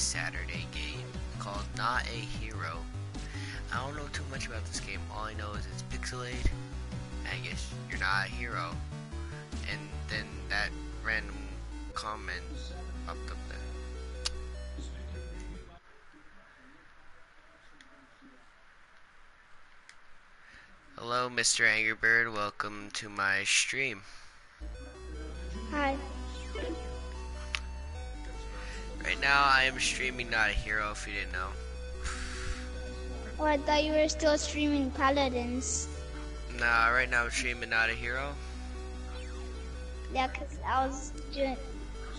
Saturday game called Not a Hero. I don't know too much about this game. All I know is it's pixelated. I guess you're not a hero. And then that random comment popped up there. Hello, Mr. Angry Bird. Welcome to my stream. Hi. Right now, I am streaming Not a Hero, if you didn't know. Oh, I thought you were still streaming Paladins. Nah, right now I'm streaming Not a Hero. Yeah, 'cause I was doing.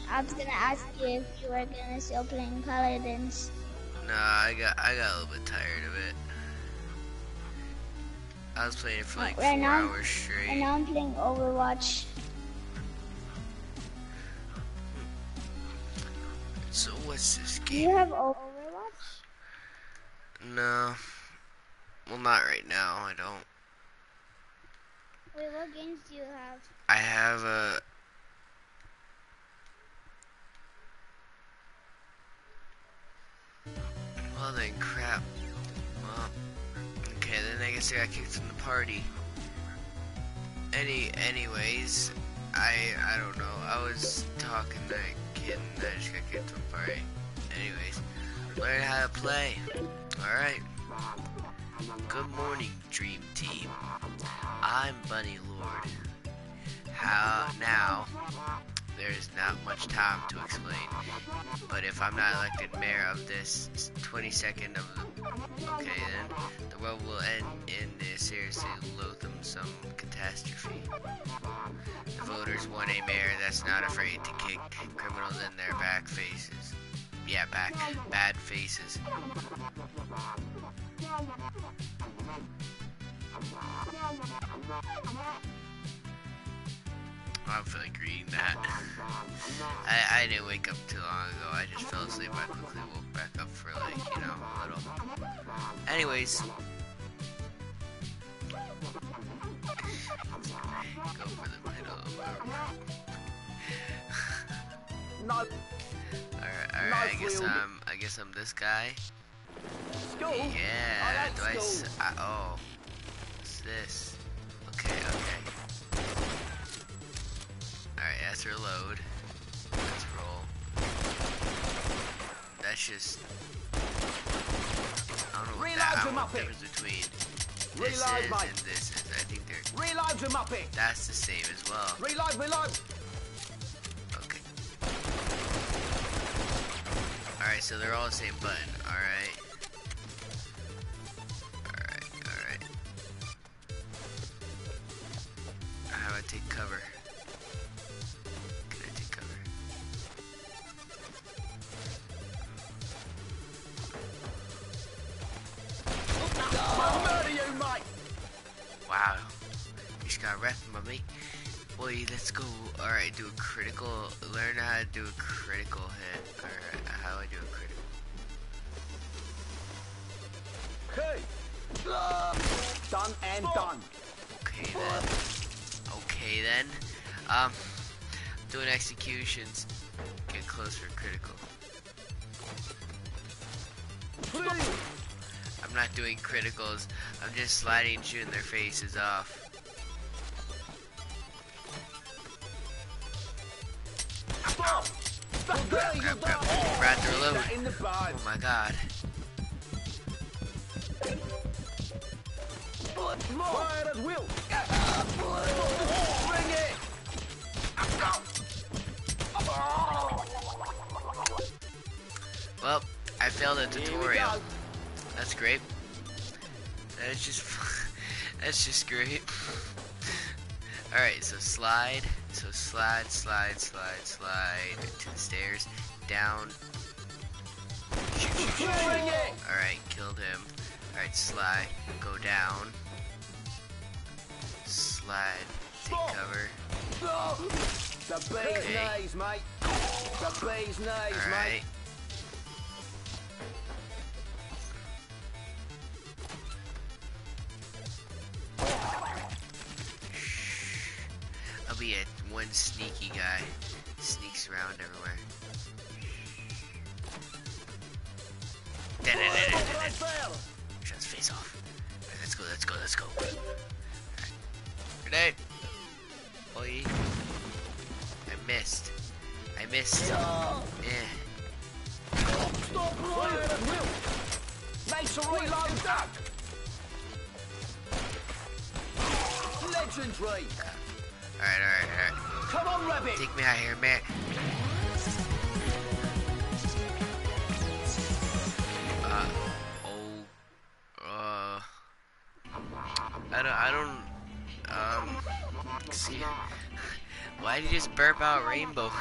I was gonna ask you if you were gonna still playing Paladins. Nah, I got I got a little bit tired of it. I was playing for like Right four now- hours straight. And now I'm playing Overwatch. So what's this Do you game? have Overwatch? No. Well, not right now. I don't. Wait, what games do you have? I have a. Well then, crap. Well, okay, then I guess I got kicked from the party. Any, anyways, I I don't know. I was talking a kid I just got kicked from party. Anyways, learn how to play. Alright. Good morning, Dream Team. I'm Bunny Lord. How now? There's not much time to explain, but if I'm not elected mayor of this 22nd of okay, then the world will end in a seriously loathsome catastrophe. The voters want a mayor that's not afraid to kick criminals in their back faces. Yeah, back bad faces. I don't feel like reading that. I, I didn't wake up too long ago. I just fell asleep. I quickly woke back up for like, you know, a little. Anyways. Go for the middle. No. Alright, alright, I guess I'm I guess I'm this guy. Yeah, do I. I- uh, oh. What's this? Okay, okay. Alright, that's reload. Let's roll. That's just Reload that I to don't know the Muppet. difference between this Reload, is mate. this is. I think they're Reload to Muppet. that's the same as well. Reload, reload. Okay. Alright, so they're all the same button. Alright, Boy, let's go. Alright, do a critical. Learn how to do a critical hit. Alright, how do I do a critical? Okay. Done and done. Okay then. Okay then. Um, doing executions. Get close for critical. Please. I'm not doing criticals. I'm just sliding, shooting their faces off. Slide, slide, slide, slide to the stairs. Down. Shoot, shoot, shoot. Alright, killed him. Alright, slide. Go down. Slide. Take cover. The bee's Okay. knees, mate. The bee's knees, mate. Alright. I'll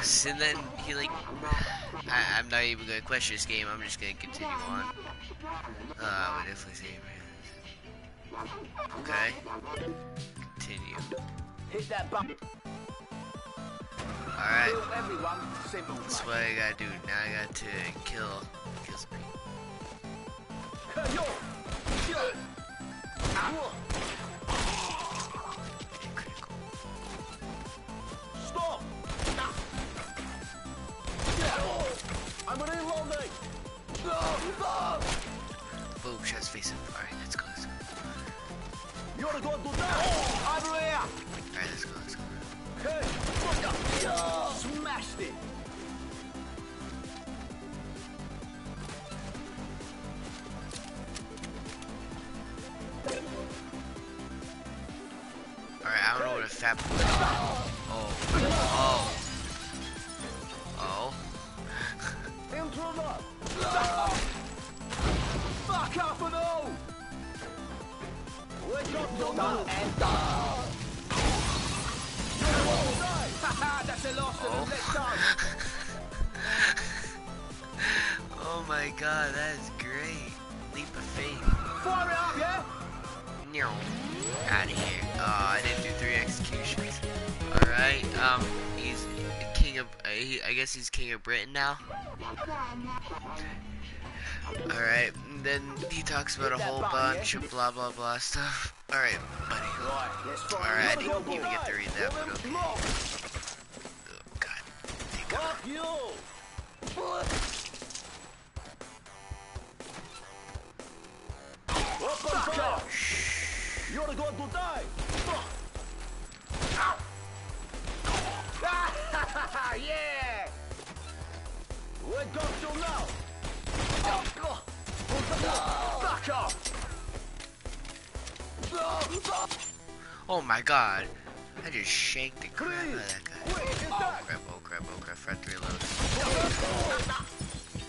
And then he like, I, I'm not even gonna question this game, I'm just gonna continue on. Uh, I would definitely say, okay, continue. Hit that button. Alright. Kill everyone. Simple. That's what I gotta do. Now I got to kill, kill some people. Boom, shot face up. Alright, let's go, let's go. You're going to here. Alright, let's go, let's go. Hey. Smashed it. Alright, I don't know what a fat boy Britain now. Alright, then he talks about a whole bunch of blah blah blah stuff. Alright, buddy. Alright, I didn't even get to read that, but okay. Oh, God. Thank God. We got you now. Back off. Oh my god. I just shanked the crap out of that guy. Oh crap, oh crap, oh crap, front three loads.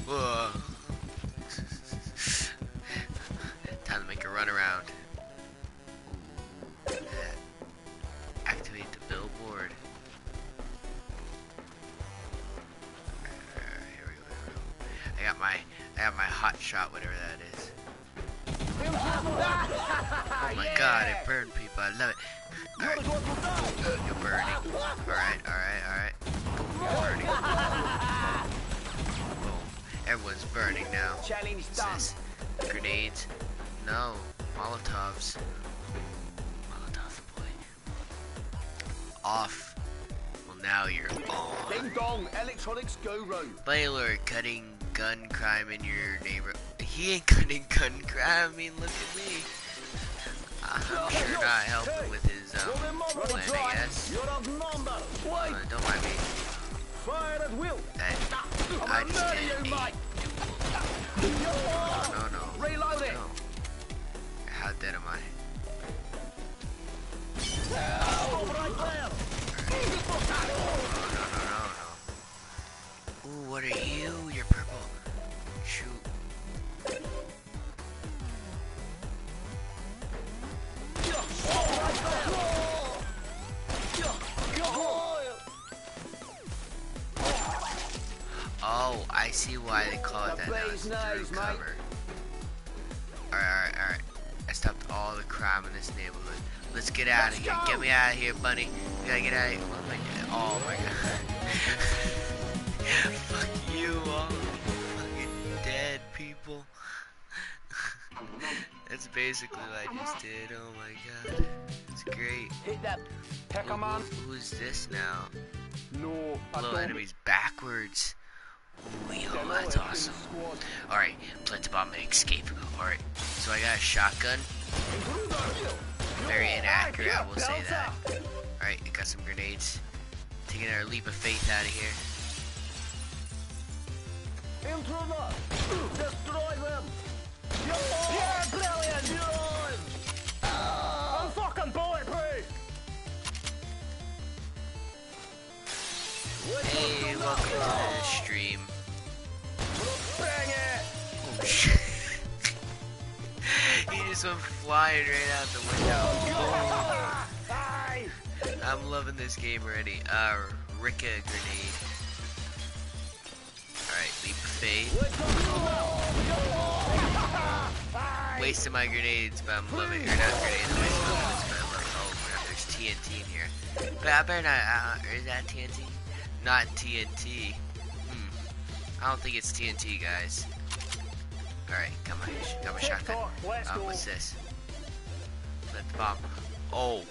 Whoa. See why they call it that now. It's through cover. Alright, alright, alright. I stopped all the crime in this neighborhood. Let's get out of Let's here. go. Get me out of here, buddy. We gotta get out of here. Oh my god. Oh my god. Fuck you all. Fucking dead people. That's basically what I just did. Oh my god. It's great. Hit that. Who- who- who's this now? No, Little enemies backwards. Wheel, that's awesome. Alright, plant the bomb and escape. Alright, so I got a shotgun. Very inaccurate, I will say that. Alright, I got some grenades. Taking our leap of faith out of here. Intruder! Destroy them! Yeah, brilliant! I'm fucking bulletproof! Hey, welcome to the stream. Just went flying right out the window. I'm loving this game already. Uh, Ricka grenade. Alright, leap of faith. Wasting my grenades, but I'm loving Or not grenades, I'm wasting my but I love Oh, crap, there's TNT in here. But I better not. Uh, is that TNT? Not TNT. Hmm. I don't think it's TNT, guys. Alright, got my, got my shotgun. What's this? Let the bomb. Oh.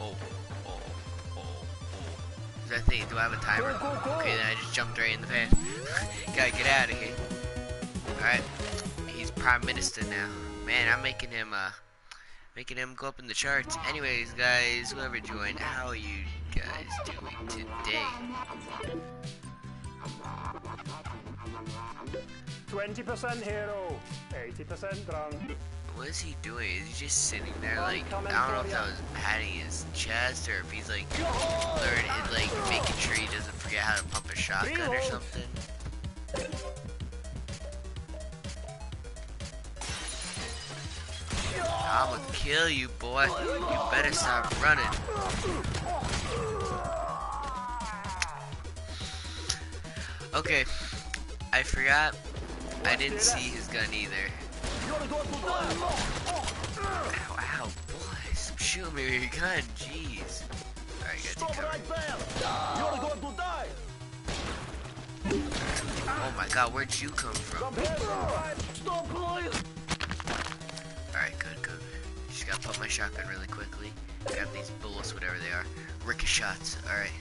Oh. Oh. Oh. Oh. Is that thing? Do I have a timer? Go, go, go. Okay, then I just jumped right in the van. Gotta get out of here. Alright. He's prime minister now. Man, I'm making him, uh, making him go up in the charts. Anyways, guys, whoever joined, how are you guys doing today? 20% hero, 80% drunk. What is he doing? Is he just sitting there like I don't know if that was patting his chest or if he's like learning like making sure he doesn't forget how to pump a shotgun or something. I'm gonna kill you, boy. You better stop running. Okay, I forgot. I didn't see his gun either. Ow, ow, boy, shooting me with your gun, jeez. Alright, to die! Oh my god, where'd you come from? Alright, good, good. Just gotta put my shotgun really quickly. Grab these bullets, whatever they are. Ricochets, alright.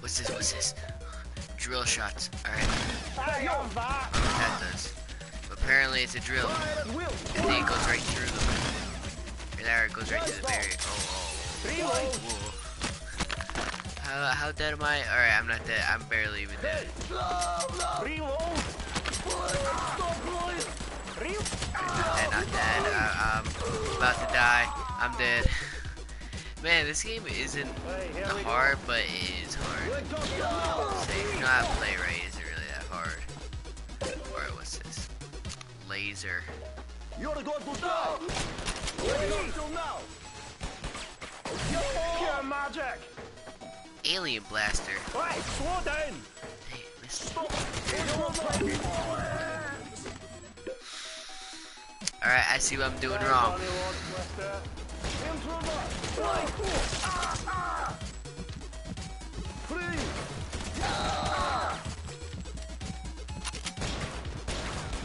What's this? What's this? Drill shots. Apparently, it's a drill. And then it goes right through. And there it goes right to the barrier. Oh, oh, oh. Whoa. How, how dead am I? Alright, I'm not dead. I'm barely even dead. Not dead, not dead. I, I'm about to die. I'm dead. Man, this game isn't hard, but it is hard. So if you know how to play right, is it really that hard? Alright, what's this? Laser. You're going to die! Where are you till now? Pure magic! Alien blaster. Right, slow down! Hey, Alright, I see what I'm doing wrong.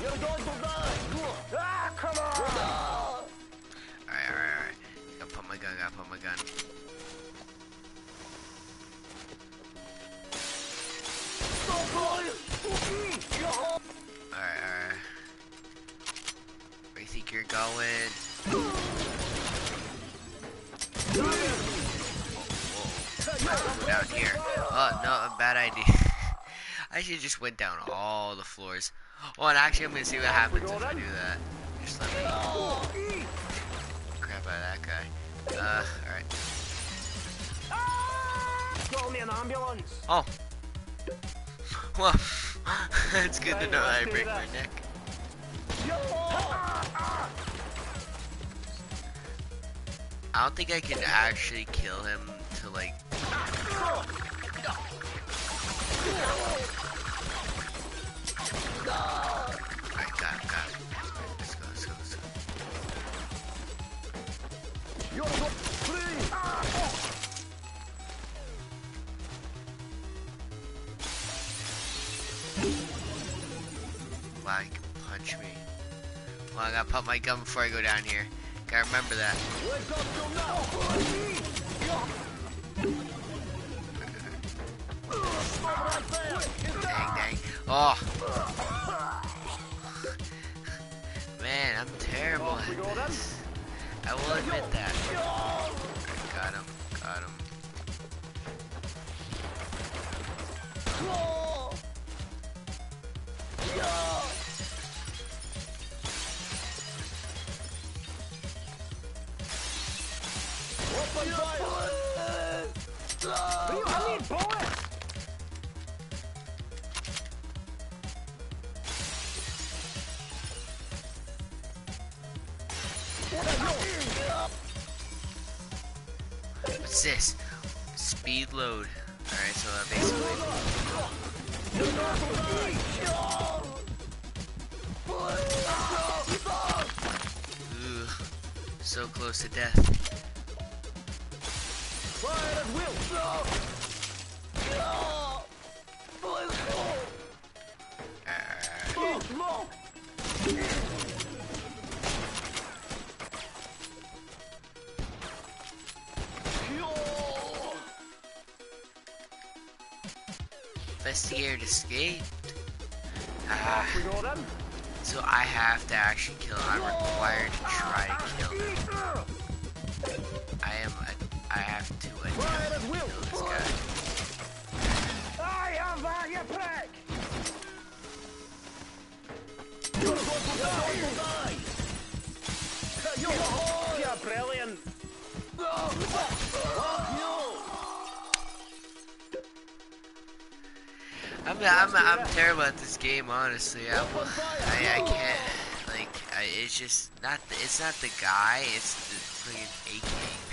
You're going to die! Come on! Alright, alright, alright. Gotta put my gun, gotta put my gun. You're going? Whoa. Down here. Oh, no, a bad idea. I should just went down all the floors. Oh, and actually, I'm gonna see what happens if I do that. Just let me crap out of that guy. Uh, alright. Call me an ambulance! Oh. Well, it's good to know that I break my neck. I don't think I can actually kill him to like. Alright, he can punch me. Well, I gotta pop my gun before I go down here. Gotta remember that. Dang, dang. Oh. Man, I'm terrible at this. I will admit that. Got him. Got him. Death. Investigator escaped. Ah, so I have to actually kill. I'm required I'm, I'm, I'm terrible at this game, honestly. I, I, I can't, like, I, it's just not, the, it's not the guy, it's the freaking AK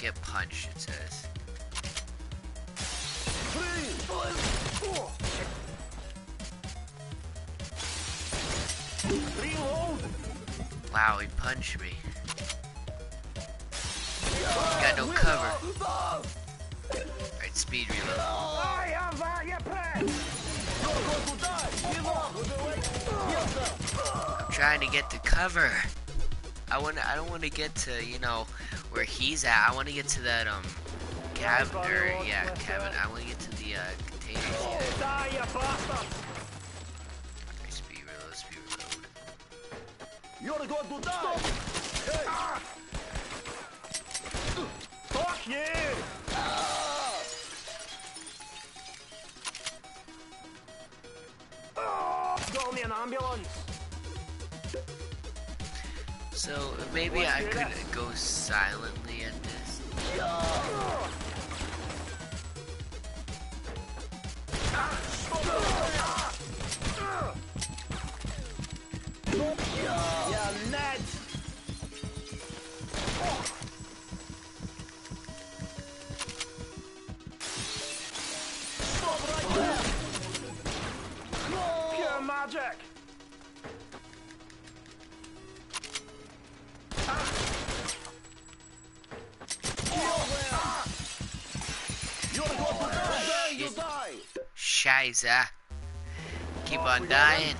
get punched, it says. Wow, he punched me. Got no cover. Alright, speed reload. I'm trying to get to cover. I want. I don't want to get to you know where he's at. I want to get to that um cabin or yeah cabin. I want to get to the uh. Oh, you bastard! Alright, speed reload. Speed reload. You're going to die! Hey! Fuck you! Oh, Call me an ambulance! So maybe Let's I could go silently at this. Yeah, Scheiße. Ah. Keep on dying.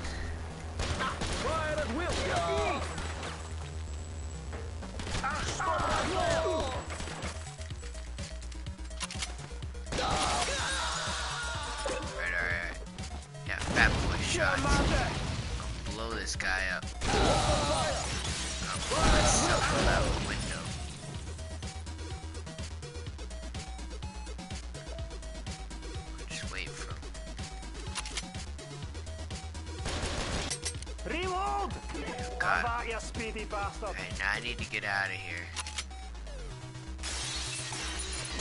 Blow this guy up. Oh, God. Back, you speedy bastard. Alright, now I need to get out of here.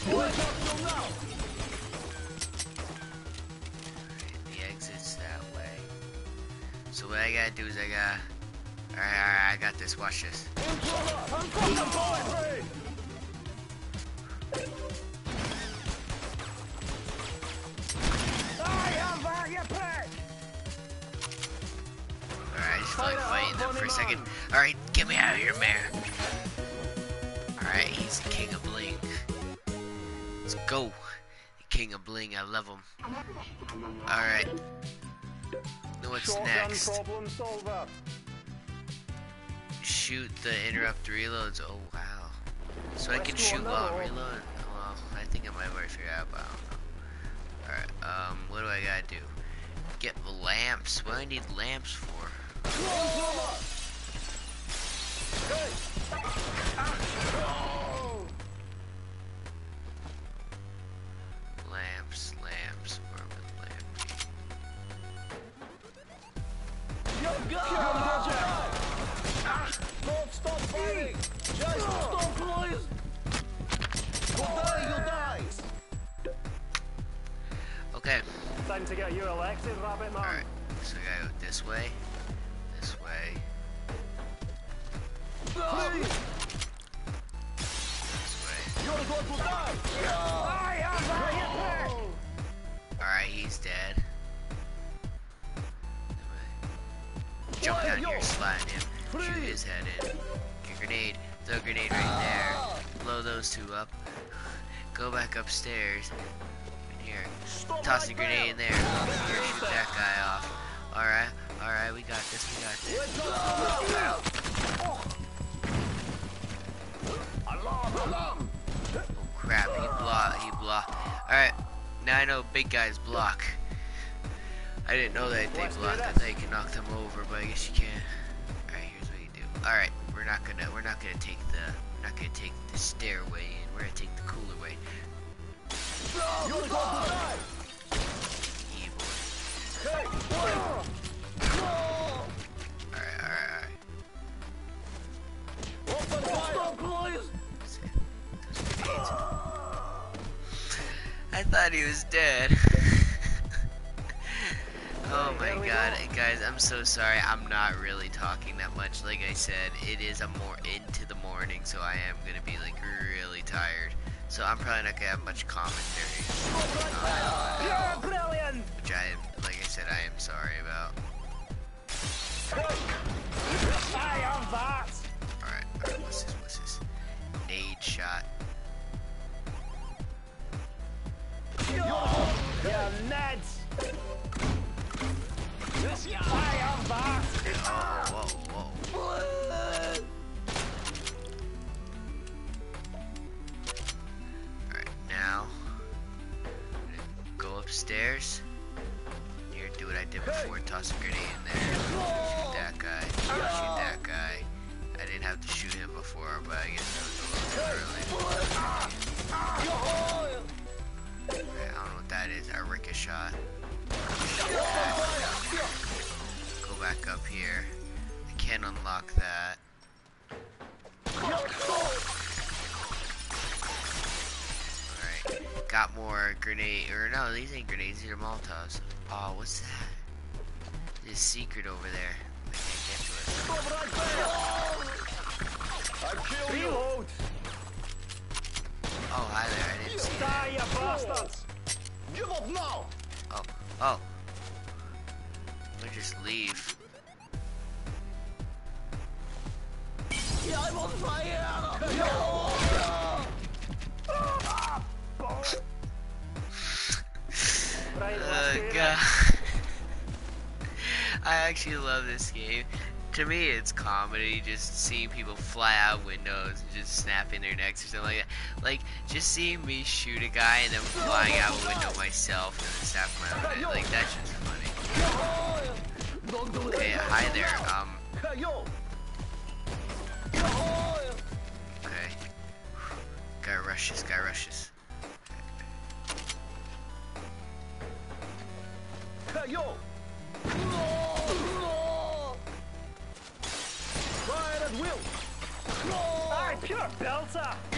Wake up till now. The exit's that way. So what I gotta do is I gotta... Alright, alright, I got this. Watch this. Second. Alright, get me out of here, man. Alright, he's the king of bling. Let's go. The king of bling, I love him. Alright. Now what's next? problem solver. Shoot the interrupt reloads. Oh, wow. So I can shoot while another one. reload? Well, I think I might already figure out, but I don't know. Alright, um, what do I gotta do? Get the lamps. What do I need lamps for? Lamps, lamps, where would lamp be? Don't stop fighting. Just stop, please. You'll die, you'll die. Okay, Time to get you elected, Rabbit Man. alright. So I gotta go this way, prick. Alright, he's dead. Jump down here, slide him, shoot his head in. Get grenade, throw a grenade right there. Blow those two up. Go back upstairs. In here. Toss the grenade in there. Here, shoot that guy off. Alright, alright, we got this, we got this. Crap, he block. Alright, now I know big guys block. I didn't know that they block, thought you can knock them over, but I guess you can. Alright, here's what you do. Alright, we're not gonna, we're not gonna take the, we're not gonna take the stairway in, we're gonna take the cooler way. You're thought he was dead. oh my god, go. guys, I'm so sorry. I'm not really talking that much. Like I said, it is a more into the morning, so I am gonna be like really tired. So I'm probably not gonna have much commentary, You're Molotovs. Oh, what's that? There's a secret over there. I can't get to it. Reload. Oh, hi there, I didn't see Die, that. you bastards. Give up now. Oh, oh. Or just leave. I'm on fire. right, I actually love this game. To me, it's comedy, just seeing people fly out windows and just snapping their necks or something like that. Like, just seeing me shoot a guy and then flying out a window myself and then snap my own neck. Like, that's just funny. Okay, hi there. Um, okay. Guy rushes, guy rushes. Yo! Fire at will! Aye, pure belter!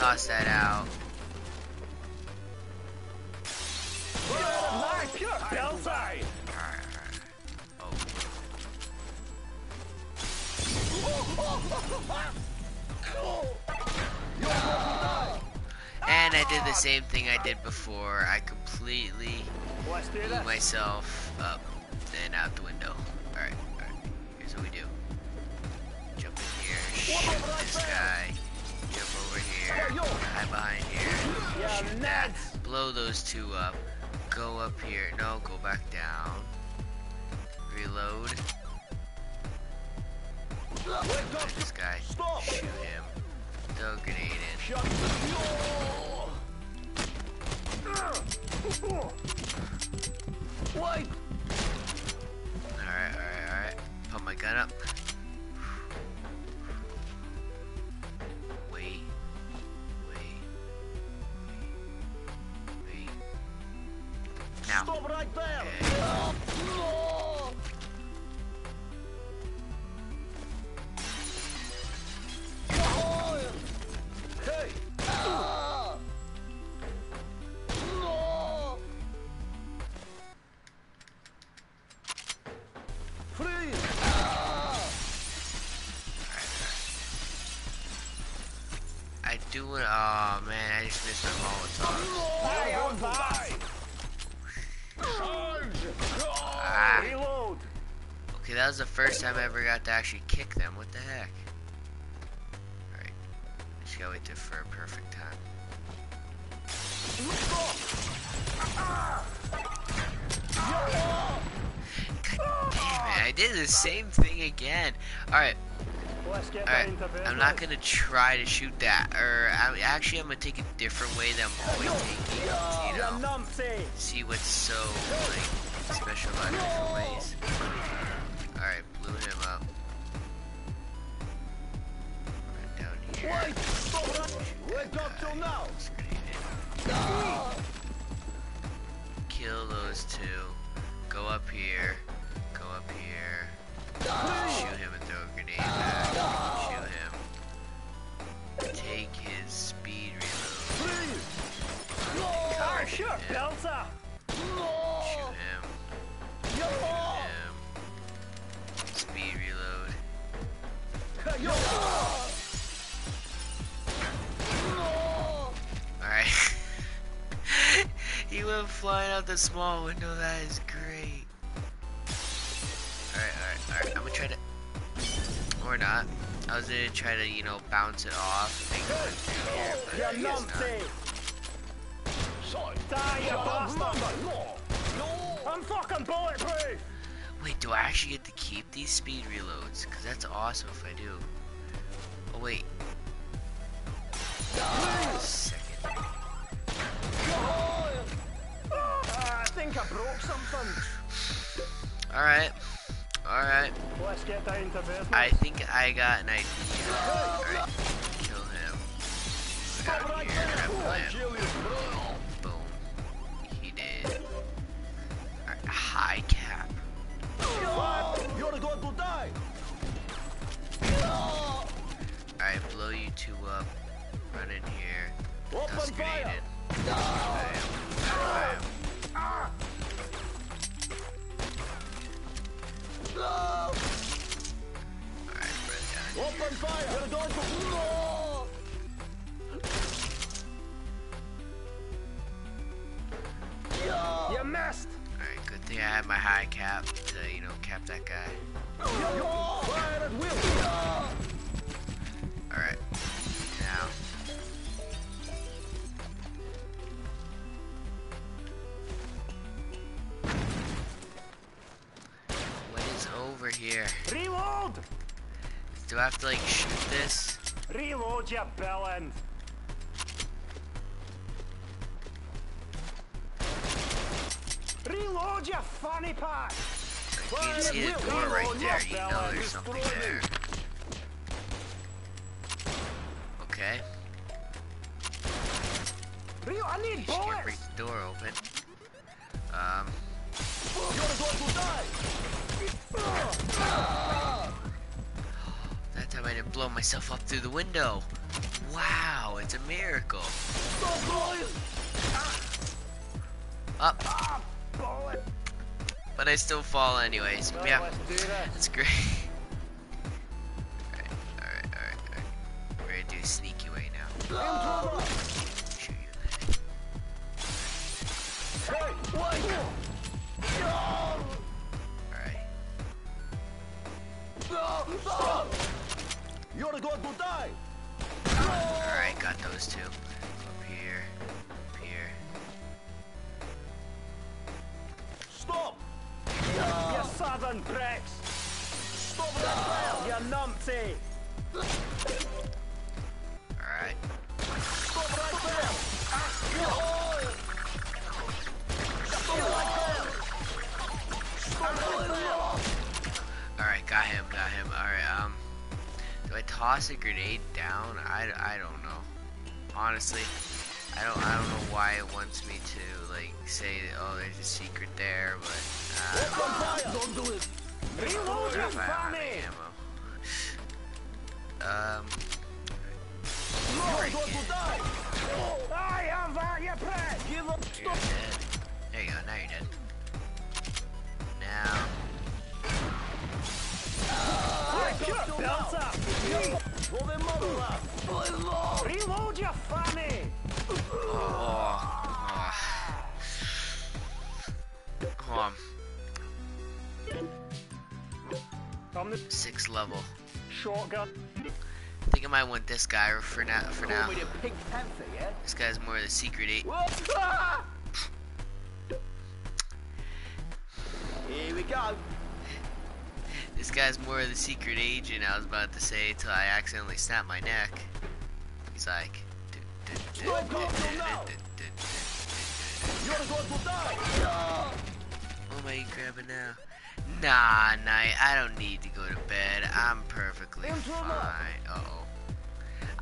Toss that out. And I did the same thing I did before. I completely blew myself up and out the window. Alright, alright. Here's what we do. Jump in here, shoot this guy. Hide behind here, Yeah, shoot that. Blow those two up. Go up here. No, go back down. Reload. Shoot this guy. Shoot him. Throw a grenade in. Alright, alright, alright. Put my gun up. Want Oh man, I just missed my Molotov. Aye, have that! Ah. Reload! Okay, that was the first time I ever got to actually kick them. What the heck? Alright. Just gotta wait there for a perfect time. God damn it, I did the same thing again. Alright, alright. I'm not gonna try to shoot that. Or, I, actually, I'm gonna take a different way than I'm always taking. You know? see what's so like special about different ways. Alright, blew him up. Run down here. Right! Now! Kill those two. Go up here. Go up here. Shoot him and throw a grenade back. Flying out the small window. That is great. Alright, alright, alright. I'm gonna try to. Or not. I was gonna try to, you know, bounce it off and go in through here, but You I guess not. Die, you bastard! I'm fucking bulletproof! Wait, do I actually get to keep these speed reloads? Because that's awesome if I do. Oh, wait. Second. I broke something. Alright. Alright. Let's get down to business. I think I got an idea. Alright. Kill him. Stop right here. there! Grab. Julius. Boom. He did. Alright, high cap. You're going to die! Alright, blow you two up. Run in here. Open fire! Bam. Bam. Open fire! You're going to... No! Yeah. You missed! Alright, good thing I had my high cap to, you know, cap that guy. Do I have to, like, shoot this? Reload, you bellend! Reload, you funny pack! You can see the door right there. You know there's something there. Okay. Re- I need Just can't break the door open. Um. Blow myself up through the window. Wow, it's a miracle. Up, Ah, but I still fall anyways. Yeah, let's do this. that's great. Alright, alright, alright, alright. We're gonna do sneaky way now. Show you that. Hey, wait! Alright. Alright, got those two. Up here. Up here. Stop! You southern pricks! Stop right there! Ah. You numpty! Toss a grenade down? I, I don't know. Honestly, I don't I don't know why it wants me to like say oh there's a secret there, but uh, Don't do it! Reload, if I ammo. Um, You're going to die! I am that, you prick! Give up! you're dead. There you go. Now you're dead. Now, Get built Reload, you fanny! oh, oh. On, Come sixth level. shotgun. I think I might want this guy for now. For now, this guy's more of the secret eight. Here we go. This guy's more of the secret agent. I was about to say till I accidentally snapped my neck. He's like. Stop, go, go, now. You're die! What am I grabbing now? Nah, night. I don't need to go to bed. I'm perfectly fine. Uh oh.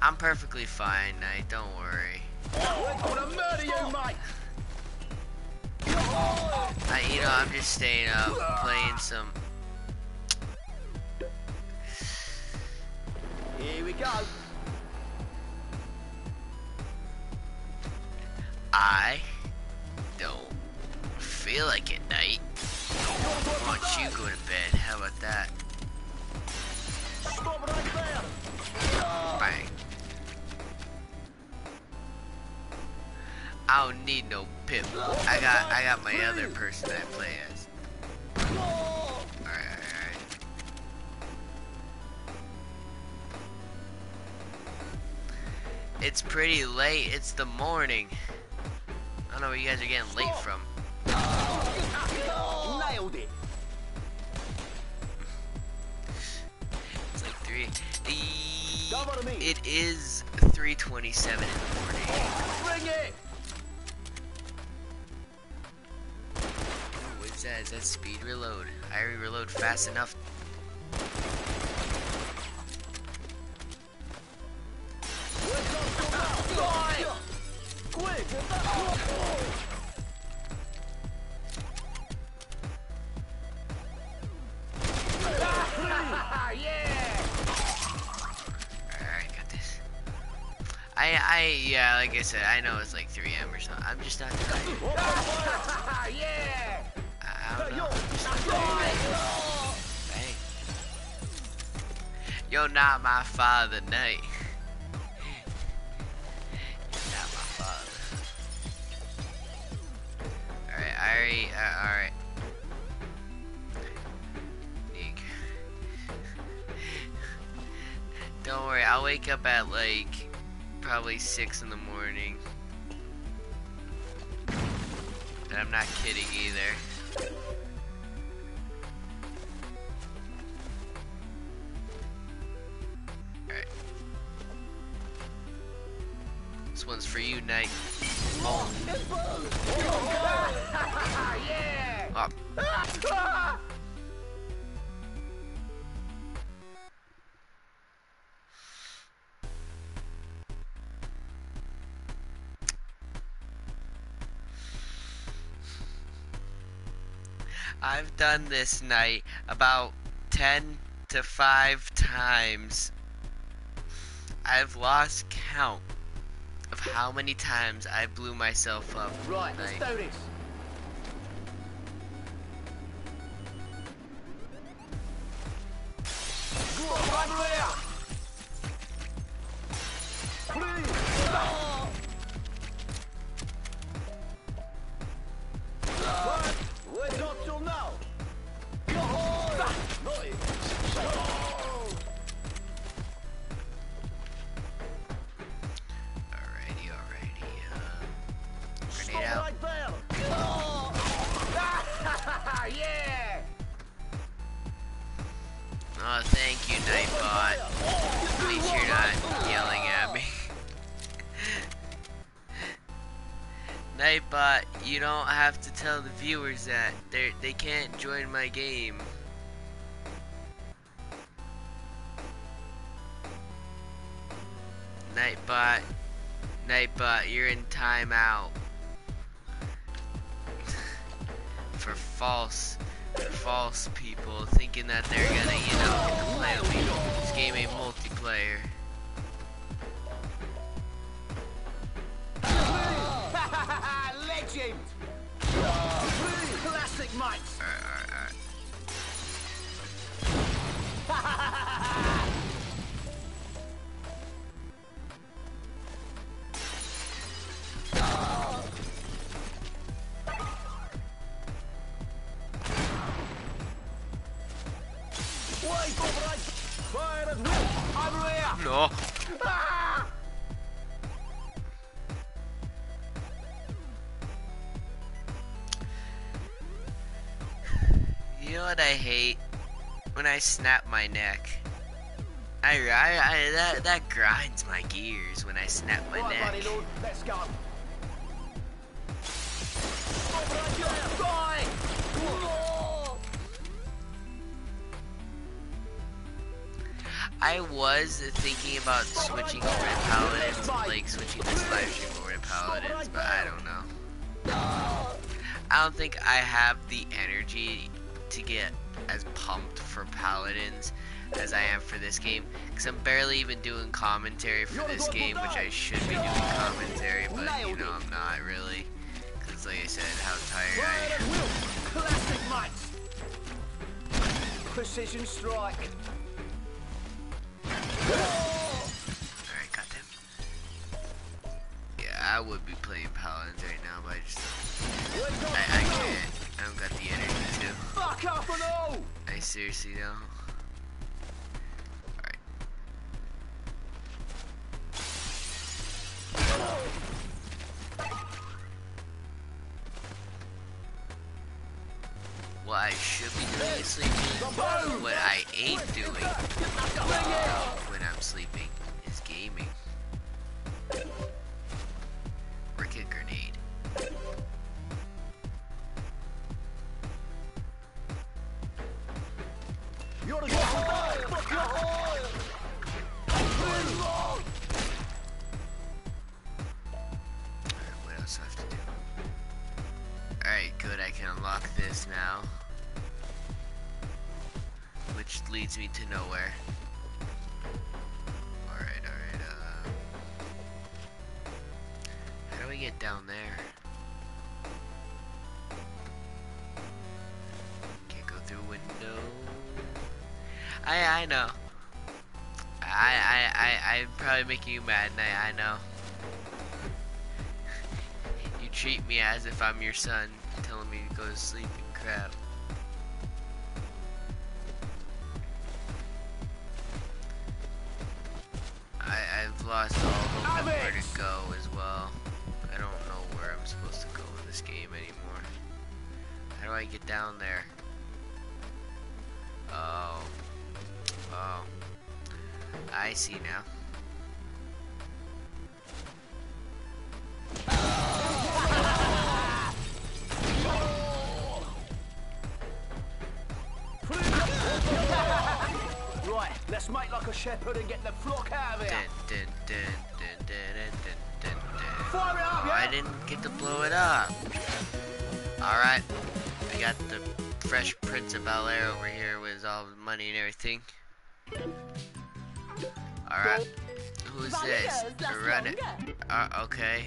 I'm perfectly fine, night. Don't worry. We're gonna murder you, mate! I, you know, I'm just staying up, playing some. Here we go. I don't feel like it, night. Why don't you go to bed? How about that? Stop right there! Bang. I don't need no pip. I got I got my other person that I play It's pretty late. It's the morning. I don't know where you guys are getting late from. It's like three. E- It is 3:27 in the morning. Bring it! What's that? Is that speed reload? I already reload fast enough. like I said, I know it's like 3M or something. I'm just not tired. yeah! I, don't know. Bang. You're not my father, Nate. You're not my father. Alright, I already, uh, alright. Don't worry, I'll wake up at like probably 6 in the morning. And I'm not kidding either. Alright. This one's for you, Knight. Oh, oh. yeah! oh, done this night about 10 to 5 times. I've lost count of how many times I blew myself up. Right, let's do this. Tell the viewers that they they can't join my game. Nightbot, Nightbot, you're in timeout for false, false people thinking that they're gonna, you know, get to play. This game ain't multiplayer. Legend! Classic, mate! What I hate? When I snap my neck. I, I, I that, that grinds my gears when I snap my Right, neck. buddy let's go. Over right there! Die! Whoa! I was thinking about switching over to Paladins, like switching this live stream over to Paladins, but I don't know. I don't think I have the energy to get as pumped for Paladins as I am for this game, because I'm barely even doing commentary for this game, which I should be doing commentary, but you know I'm not really, because like I said, how tired I am. Classic, mate! Precision strike! Alright, got them. Yeah, I would be playing Paladins right now, but I just I, I can't. I don't got the energy to. Fuck up and all! I seriously don't. Alright. What I should be doing is sleeping. Me to nowhere. Alright, alright, uh... How do we get down there? Can't go through window. I I know. I I I I'm probably making you mad, and I I know. You treat me as if I'm your son, telling me to go to sleep and crap. Lost all hope of where to go as well. I don't know where I'm supposed to go in this game anymore. How do I get down there? Oh. Oh. I see now. Right, let's make like a shepherd and get the flock out of here. Dun, Oh, I didn't get to blow it up. Alright. I got the Fresh Prince of Bel Air over here with all the money and everything. Alright. Who's this? Running. Uh, okay.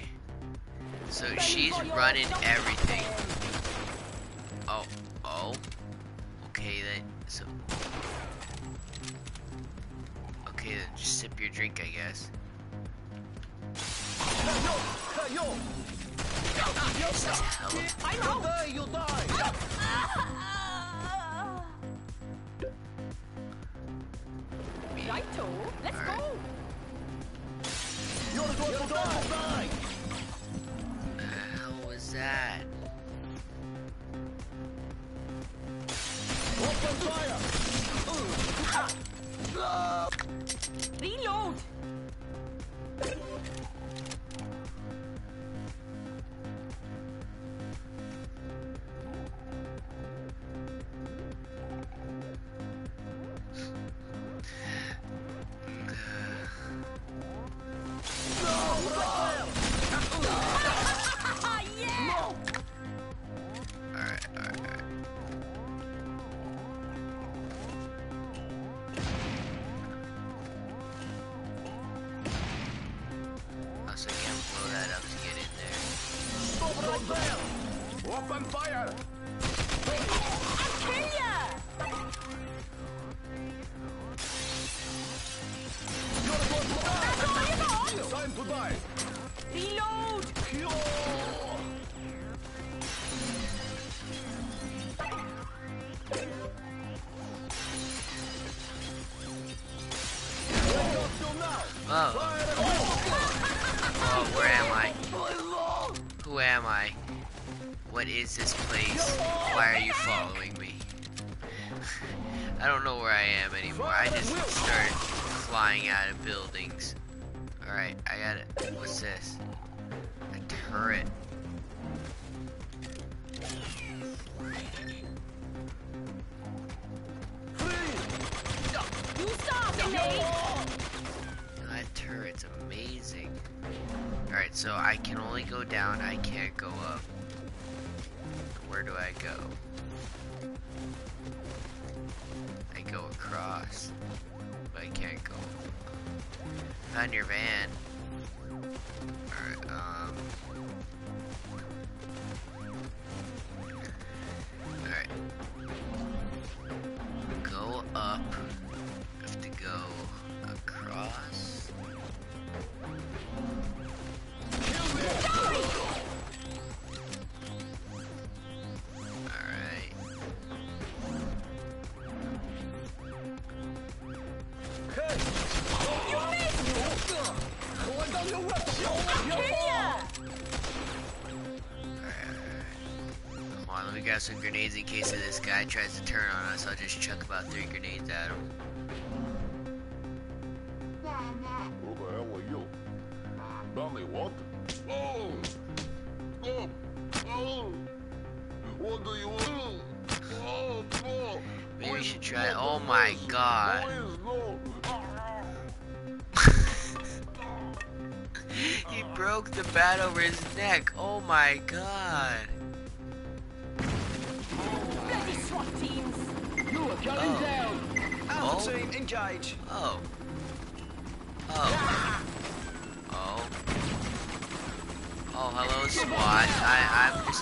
So she's running everything. Oh, oh. Okay then. So. Then, just sip your drink, I guess. Hey, yo, hey, yo. This is hella You'll die, you'll die. Righto, let's go. You're going to die. The hell was that? Open fire. Reload. Where do I go? I go across, but I can't go. Found your van. Some grenades in case this guy tries to turn on us. I'll just chuck about three grenades at him.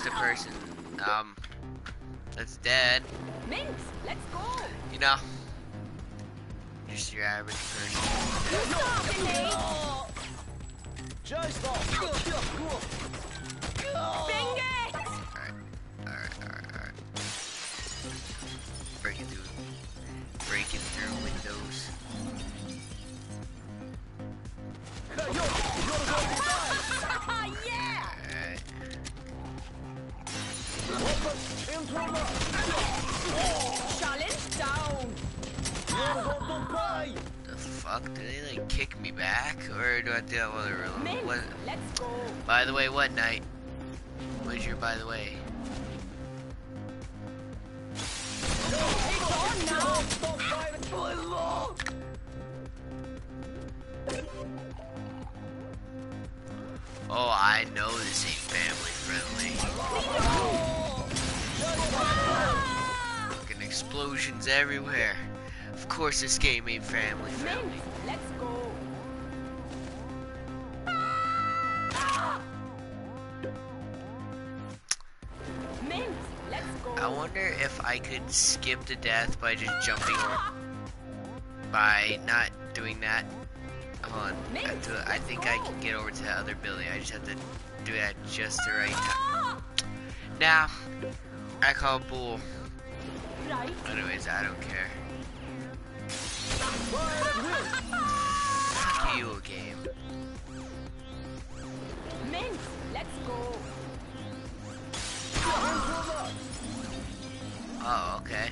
Just a person, um, that's dead. Minx, let's go. You know, just your average person. You started me. Just stop. Bing it. Alright, alright, alright, alright. Breaking through, breaking through windows. yeah! The Challenge down! You're going to pay! The fuck? Do they like kick me back? Or do I have to have other room? What let's go. by the way, what night? What's your by the way? It's on now! Stop fighting! My lord! Oh, I know this ain't family friendly. Fucking explosions everywhere. Of course this game ain't family friendly. let's go. I wonder if I could skip to death by just jumping by not doing that. Hold on. I, I think I can get over to the other building. I just have to do that just the right time. Now, I call bull. Anyways, I don't care. Right at will! Fuck you, game. Mint, let's go. Oh, okay.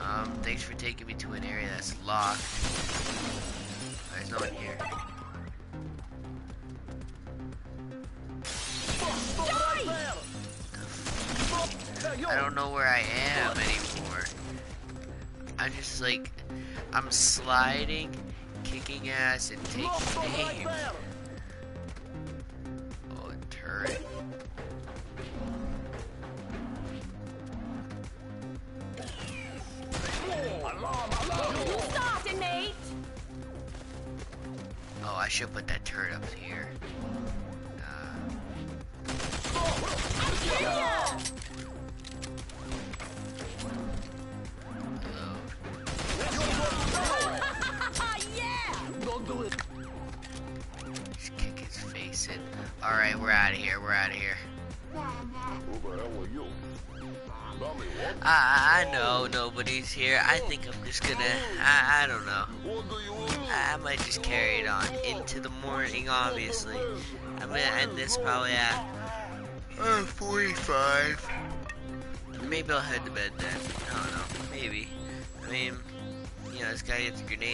Um, thanks for taking me to an area that's locked. There's no one here. Know where I am anymore. I'm just like, I'm sliding, kicking ass, and taking right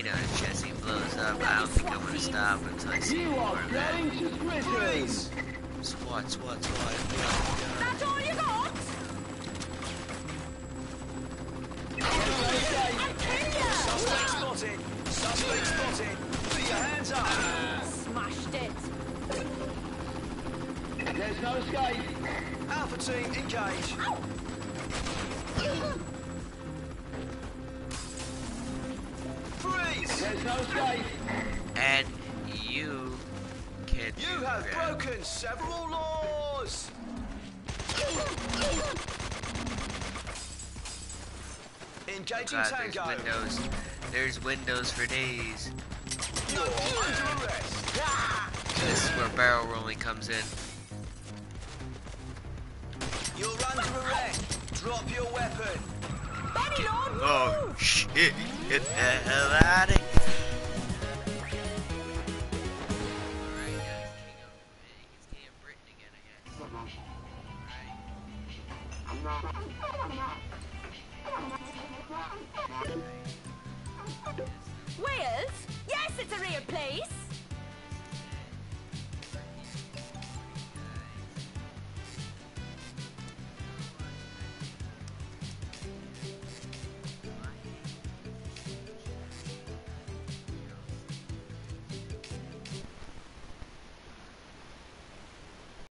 gets a grenade on his chest and he blows up. I don't think I'm gonna stop until I see You more of that. getting suspicious! Swat, swat, swat. That's all you got? I'll kill ya. Suspect spotted! Suspect spotted! Put your hands up! Smashed it. There's no escape! Alpha team, engage! There's no! And you can You have that. broken several laws! Engaging God, there's Tango! windows. There's windows for days. You're under arrest! This is where barrel rolling comes in. You're under arrest! Drop your weapon! BunnyLord, Oh shit! Get the hell out of